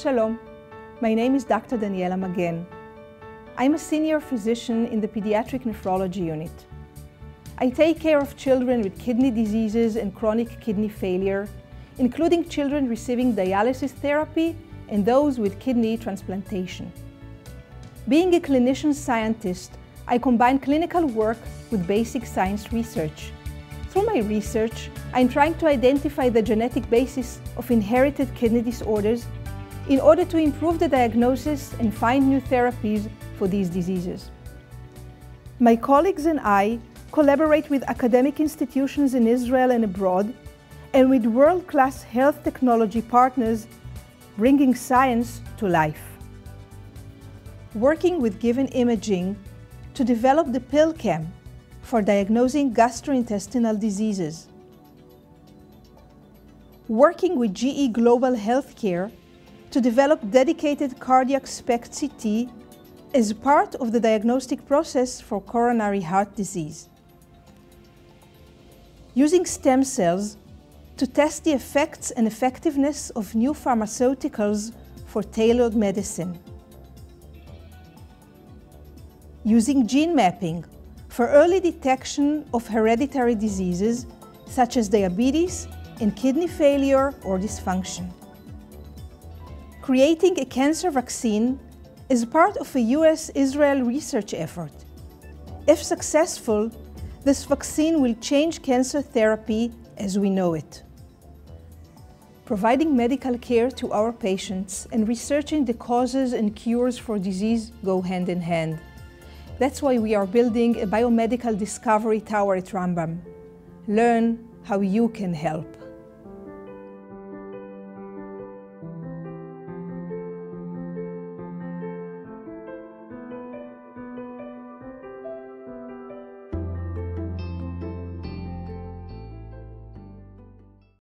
Shalom, my name is Dr. Daniella Magen. I'm a senior physician in the pediatric nephrology unit. I take care of children with kidney diseases and chronic kidney failure, including children receiving dialysis therapy and those with kidney transplantation. Being a clinician scientist, I combine clinical work with basic science research. Through my research, I'm trying to identify the genetic basis of inherited kidney disorders in order to improve the diagnosis and find new therapies for these diseases. My colleagues and I collaborate with academic institutions in Israel and abroad and with world-class health technology partners bringing science to life. Working with Given Imaging to develop the PillCam for diagnosing gastrointestinal diseases. Working with GE Global Healthcare to develop dedicated cardiac SPECT CT as part of the diagnostic process for coronary heart disease. Using stem cells to test the effects and effectiveness of new pharmaceuticals for tailored medicine. Using gene mapping for early detection of hereditary diseases such as diabetes and kidney failure or dysfunction creating a cancer vaccine is part of a US-Israel research effort. If successful, this vaccine will change cancer therapy as we know it. Providing medical care to our patients and researching the causes and cures for disease go hand in hand. That's why we are building a biomedical discovery tower at Rambam. Learn how you can help.